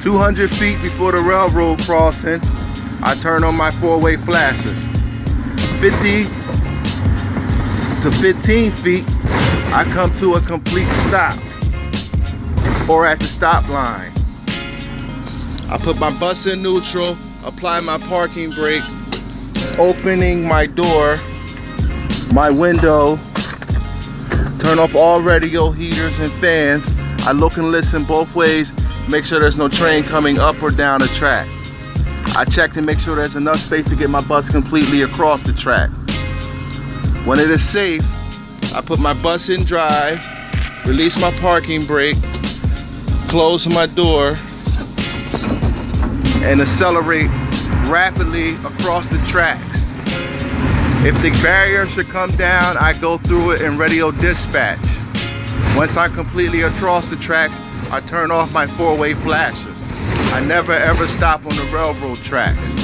200 feet before the railroad crossing, I turn on my four-way flashers. 50 to 15 feet, I come to a complete stop or at the stop line. I put my bus in neutral, apply my parking brake, opening my door, my window, turn off all radio heaters and fans. I look and listen both ways, make sure there's no train coming up or down the track. I check to make sure there's enough space to get my bus completely across the track. When it is safe, I put my bus in drive, release my parking brake, close my door, and accelerate rapidly across the tracks. If the barrier should come down, I go through it in radio dispatch. Once I'm completely across the tracks, I turn off my four-way flashers. I never ever stop on the railroad tracks.